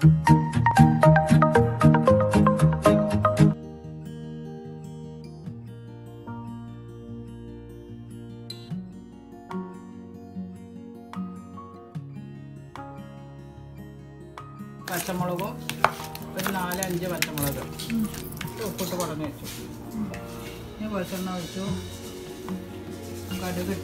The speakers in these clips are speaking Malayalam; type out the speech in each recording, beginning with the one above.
പച്ചമുളകും ഒരു നാല് അഞ്ച് പച്ചമുളക്. ഉപ്പിട്ട് കുറഞ്ഞ് വെച്ചു. ഇനി വെളിച്ചെണ്ണ ഒഴിച്ചു. കടുക്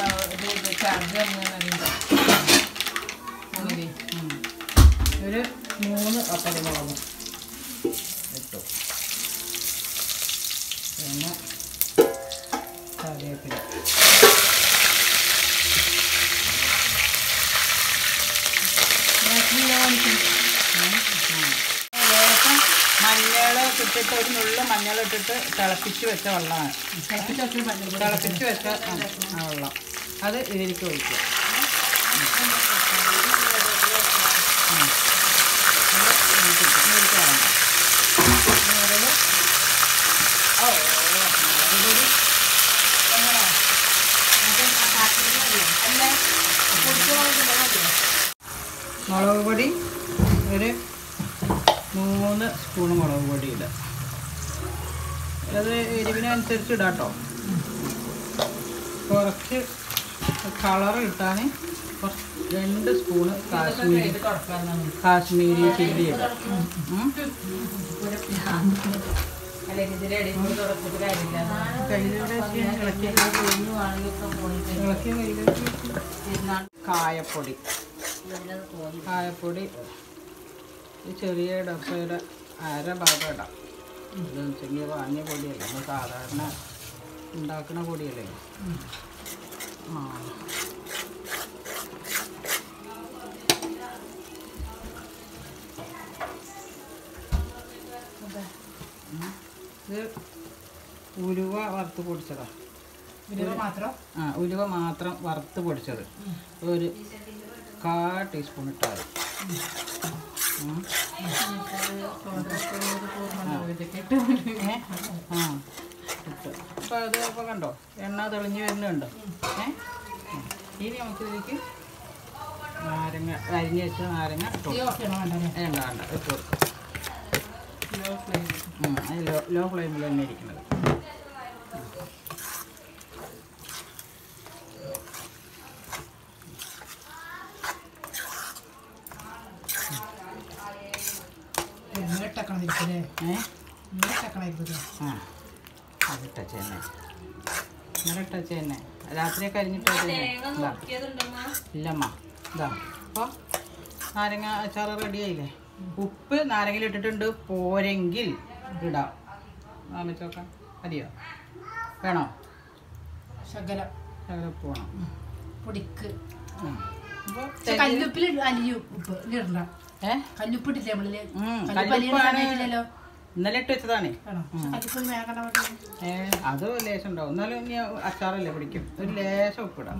vào để để cảm nhận là mình അങ്ങനെ ഒരു മൂന്ന് പത്തരിമുളകും ഇട്ടു. പിന്നെ കറിവേപ്പില. ലേശം മഞ്ഞൾ ഇട്ടിട്ട് ഒരു നുള്ളു മഞ്ഞൾ ഇട്ടിട്ട് തിളപ്പിച്ച് വെച്ച വെള്ളമാണ്. തിളപ്പിച്ച് വെച്ച വെള്ളം. അത് ഇതിലേക്ക് ഒഴിക്കുക. മുളക് പൊടി ഒരു മൂന്ന് സ്പൂൺ മുളക് പൊടി ഇടാം. അത് എരിവിനനുസരിച്ച് ഇടാം കേട്ടോ കുറച്ച് കളർ കിട്ടാൻ കുറച്ച് രണ്ട് സ്പൂണ് കാശ്മീരി കാശ്മീരി ചില്ലി ഇടാം. കായപ്പൊടി. കായപ്പൊടി ഈ ചെറിയ ഡപ്പയുടെ അര ഭാഗം ഇടാം. ഇതെന്ന് വെച്ചെങ്കിൽ വാങ്ങിയ പൊടിയല്ലേ? നമ്മൾ സാധാരണ ഉണ്ടാക്കുന്ന പൊടിയല്ലേ? ആ. ഇത് ഉലുവ വറുത്ത് പൊടിച്ചതാ. ഉലുവ മാത്രം? ആ ഉലുവ മാത്രം വറുത്ത് പൊടിച്ചത്. ഒരു കാ ടീസ്പൂൺ ഇട്ടാൽ? ആ ഇട്ട്. അപ്പോൾ അത് അപ്പോൾ കണ്ടോ? എണ്ണ തെളിഞ്ഞ് വരുന്നുണ്ടോ. ഏ? ഇനി നമുക്ക് ഇതിലേക്ക് നാരങ്ങ അരിഞ്ഞ് വെച്ച നാരങ്ങ വേണ്ട വേണ്ട ഇട്ട് കൊടുക്കാം. ലോ ഫ്ലെയിം ഉം, അത് ലോ ലോ ഫ്ലെയിമിൽ തന്നെ ഇരിക്കുന്നത്. ആ ഇല്ലമ്മ. ഇതാ. അപ്പോൾ നാരങ്ങ അച്ചാർ റെഡിയായില്ലേ ഉപ്പ് നാരങ്ങയിൽ ഇട്ടിട്ടുണ്ട്. പോരെങ്കിൽ ഇടാം. ആലോചിച്ച് നോക്കാം മതിയോ വേണോ? ശകല. ശകല ഉപ്പ് വേണം പൊടിക്ക്. അപ്പോൾ കല്ലുപ്പിൽ അലിയും ഉപ്പ്. ഇടണ്ട. കല്ലുപ്പിട്ടില്ലേ നമ്മളിൽ. ഇന്നലെ ഇട്ട് വെച്ചതാണേ. അത് ലേശം ഉണ്ടാവും എന്നാലും ഇനി അച്ചാറല്ലേ പിടിക്കും. ഒരു ലേശം ഉപ്പിടാം.